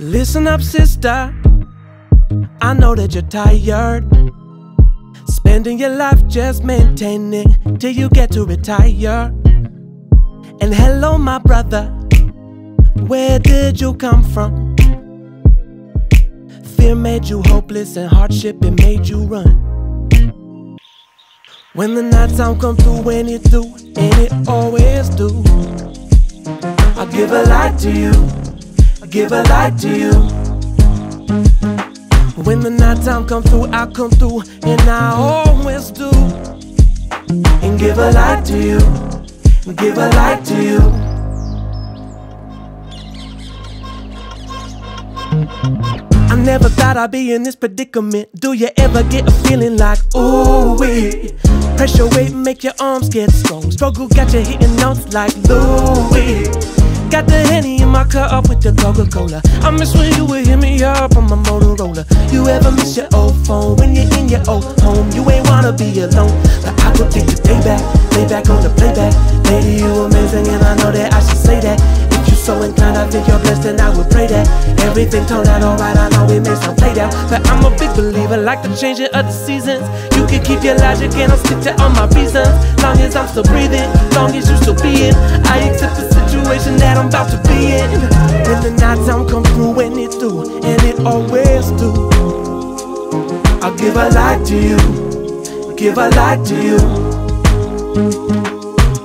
Listen up, sister. I know that you're tired. Spending your life just maintaining till you get to retire. And hello, my brother. Where did you come from? Fear made you hopeless and hardship it made you run. When the night time come through, when it do, and it always do. I give a light to you, give a light to you. When the night time come through, I come through, and I always do. And give a light to you, give a light to you. I never thought I'd be in this predicament. Do you ever get a feeling like, ooh wee? Pressure weight make your arms get strong. Struggle got you hitting notes like Louis. Got the Henny my car up with the Coca-Cola. I miss when you would hit me up on my Motorola. You ever miss your old phone when you're in your old home? You ain't wanna be alone, but I could day back, lay back on the playback. Lady, you amazing, and I know that I should say that. If you so inclined, I think you're blessed, and I would pray that everything turned out alright. I know it may sound played out, but I'm a big believer, like the changing of the seasons. You can keep your logic, and I'll stick to all my reasons. Long as I'm still breathing, long as you still being, I accept the that I'm about to be in. When the night time come through, when it do, and it always do. I'll give a light to you, give a light to you.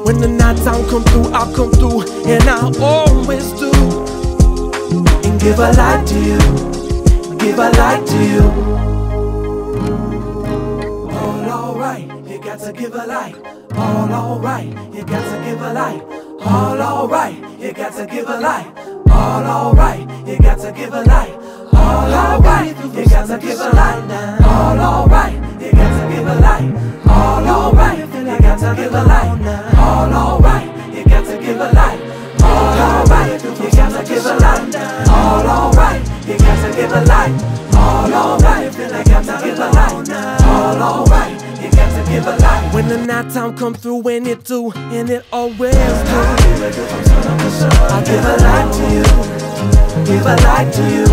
When the night time come through, I'll come through, and I always do. And give a light to you, give a light to you. All alright, you got to give a light. All alright, you got to give a light. All alright, you got to give a light. All alright, you got to give a light. All alright, you got to give a light. All alright, you got to give a light. All alright, you got to give a light. All alright, When the night time come through, when it do, and it always do. I'll give a light to you, give a light to you.